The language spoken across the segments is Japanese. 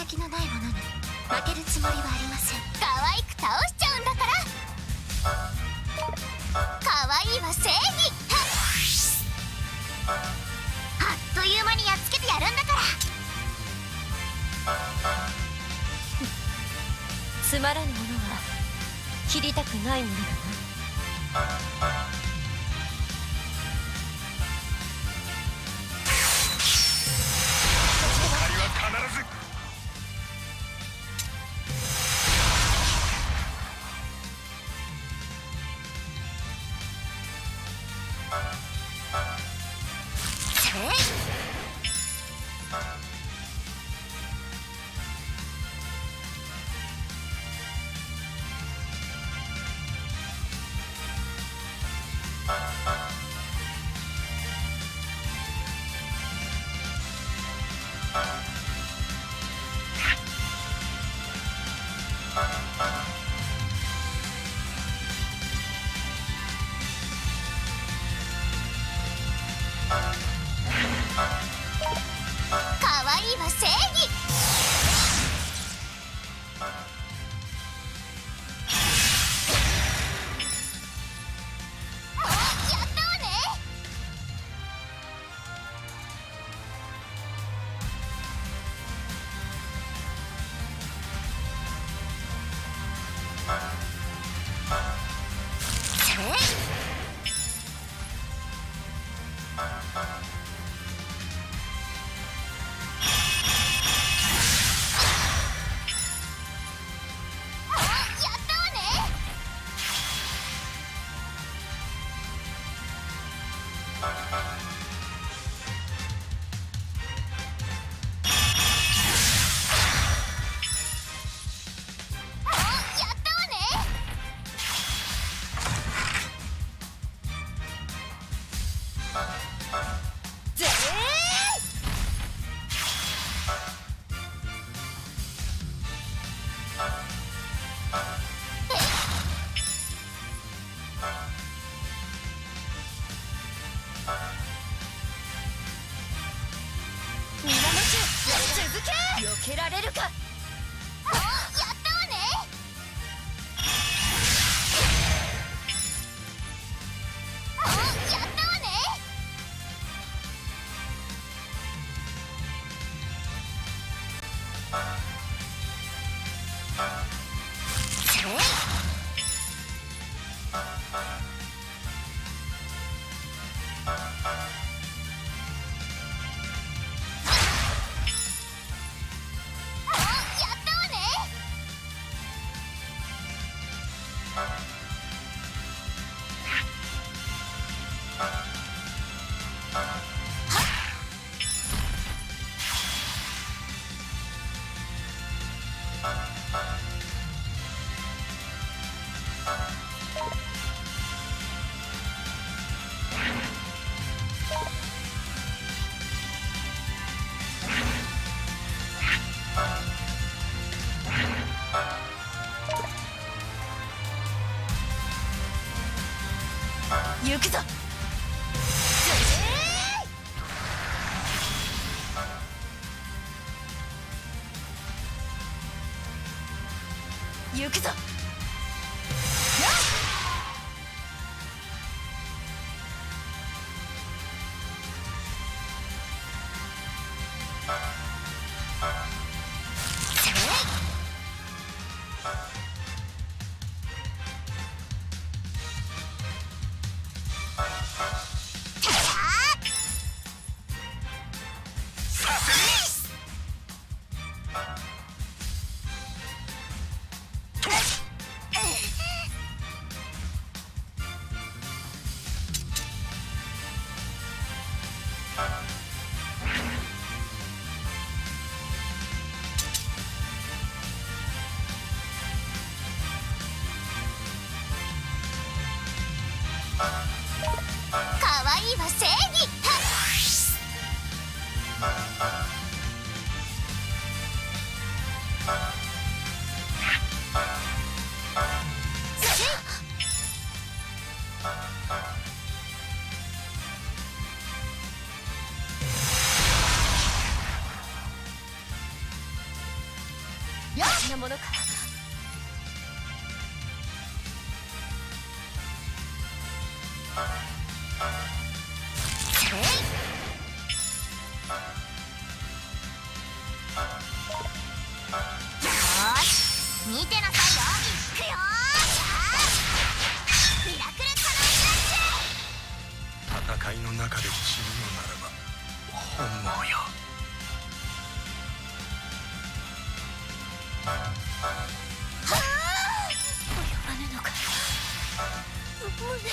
私よりも輝きのないものに負けるつもりはありません。可愛く倒しちゃうんだから。可愛いは正義。あっという間にやっつけてやるんだから。つまらぬものは切りたくないものだな Thank uh you. -huh. け行行くぞ。かわいいは正義。よし。なものか。見てなさいよいくよミラクルカノン戦いの中で死ぬのならば本望よ。はあ及ばぬのか胸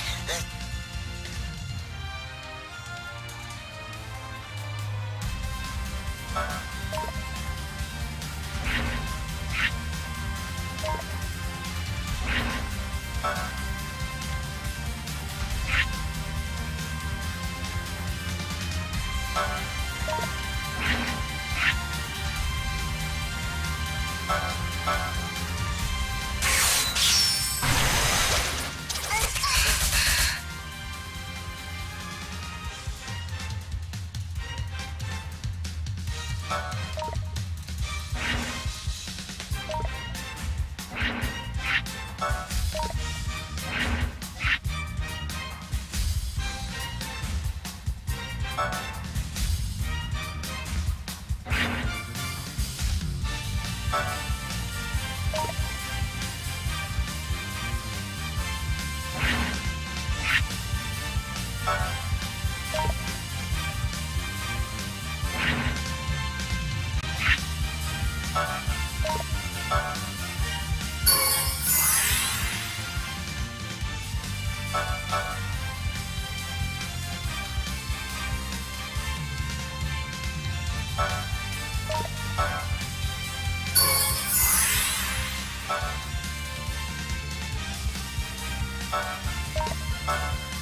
Uh-huh.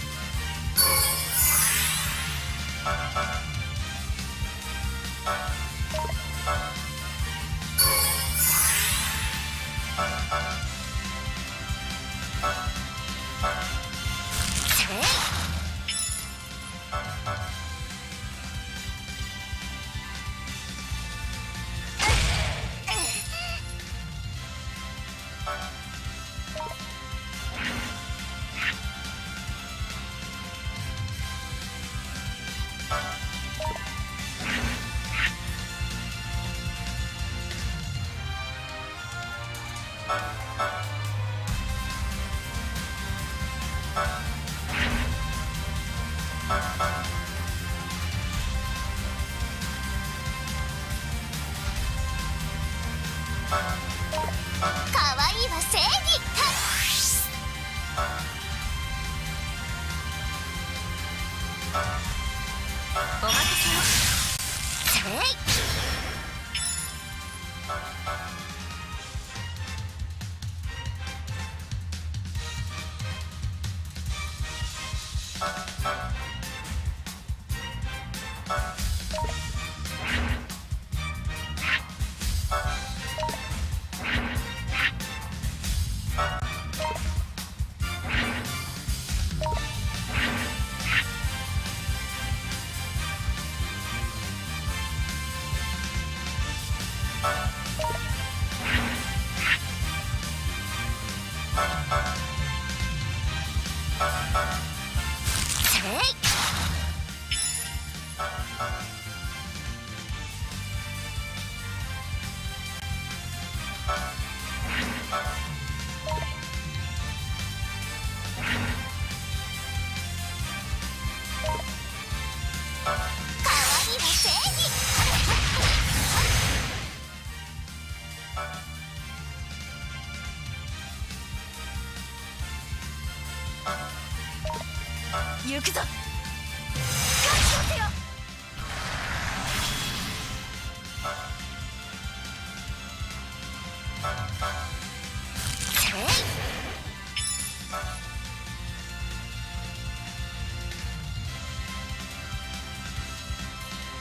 お任せ。を行くぞ。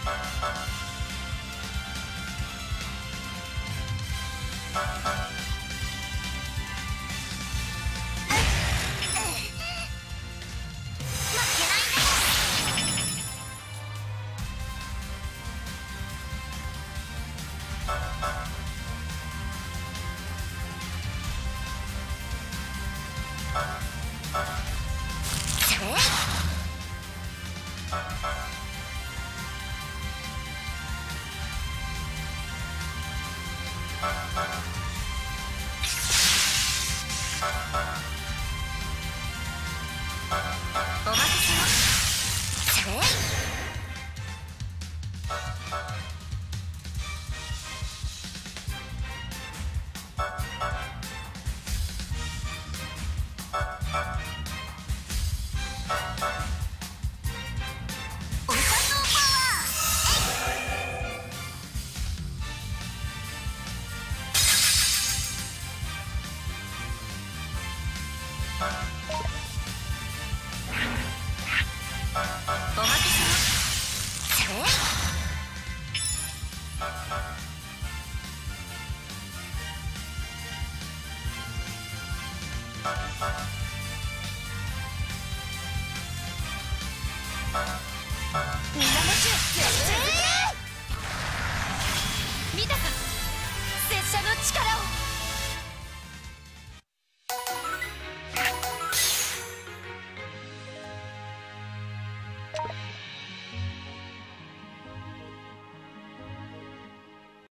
それなお任せをみんなもち絶対